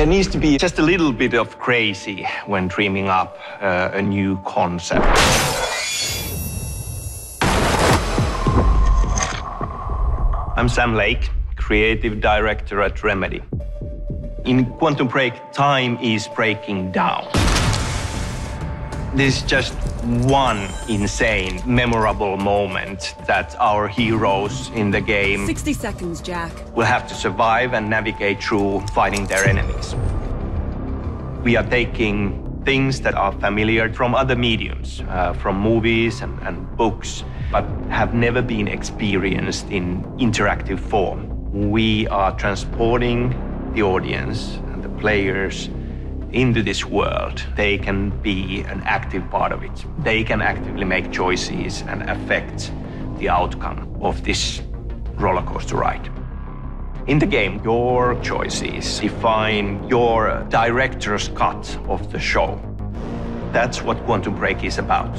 There needs to be just a little bit of crazy when dreaming up uh, a new concept. I'm Sam Lake, creative director at Remedy. In Quantum Break, time is breaking down. This is just one insane, memorable moment that our heroes in the game 60 seconds, Jack. will have to survive and navigate through fighting their enemies. We are taking things that are familiar from other mediums, uh, from movies and, and books, but have never been experienced in interactive form. We are transporting the audience and the players into this world. They can be an active part of it. They can actively make choices and affect the outcome of this roller coaster ride. In the game, your choices define your director's cut of the show. That's what Quantum Break is about.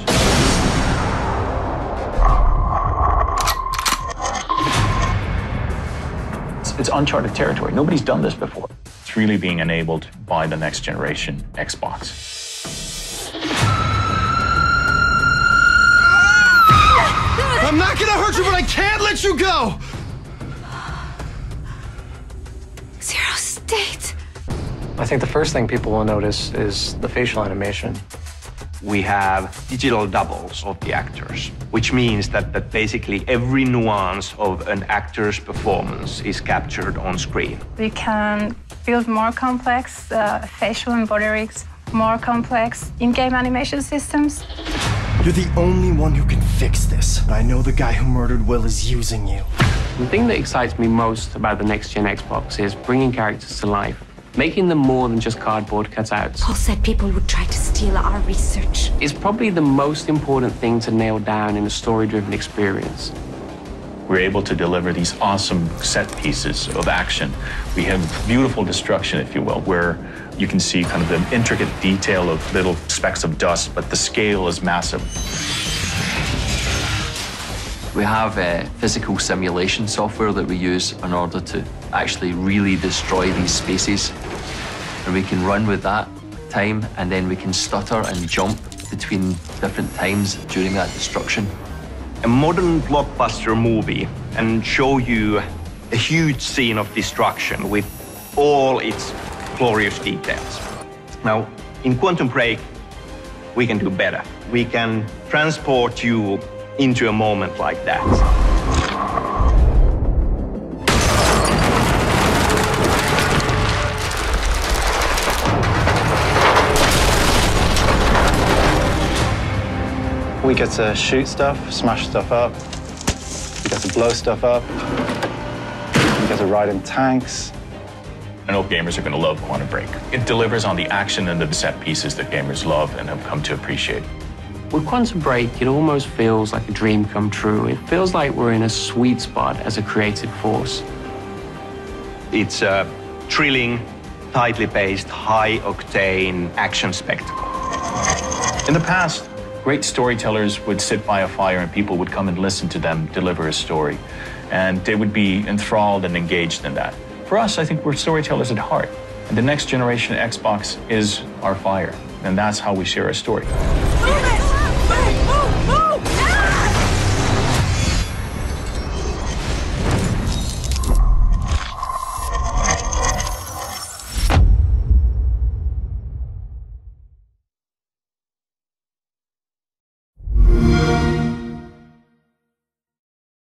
It's, it's uncharted territory. Nobody's done this before. It's really being enabled by the next generation Xbox. I'm not gonna hurt you, but I can't let you go! Zero state. I think the first thing people will notice is the facial animation. We have digital doubles of the actors, which means that, that basically every nuance of an actor's performance is captured on screen. We can build more complex uh, facial and body rigs, more complex in-game animation systems. You're the only one who can fix this. I know the guy who murdered Will is using you. The thing that excites me most about the next gen Xbox is bringing characters to life, making them more than just cardboard cutouts. Paul said people would try to steal our research. It's probably the most important thing to nail down in a story driven experience. We're able to deliver these awesome set pieces of action. We have beautiful destruction, if you will, where you can see kind of the intricate detail of little specks of dust, but the scale is massive. We have uh, physical simulation software that we use in order to actually really destroy these spaces. And we can run with that time, and then we can stutter and jump between different times during that destruction. A modern blockbuster movie and show you a huge scene of destruction with all its glorious details. Now, in Quantum Break, we can do better. We can transport you into a moment like that. We get to shoot stuff, smash stuff up. We get to blow stuff up. We get to ride in tanks. I know gamers are going to love Quantum Break. It delivers on the action and the set pieces that gamers love and have come to appreciate. With Quantum Break, it almost feels like a dream come true. It feels like we're in a sweet spot as a creative force. It's a thrilling, tightly paced, high octane action spectacle. In the past, great storytellers would sit by a fire and people would come and listen to them deliver a story. And they would be enthralled and engaged in that. For us, I think we're storytellers at heart. And the next generation Xbox is our fire. And that's how we share our story.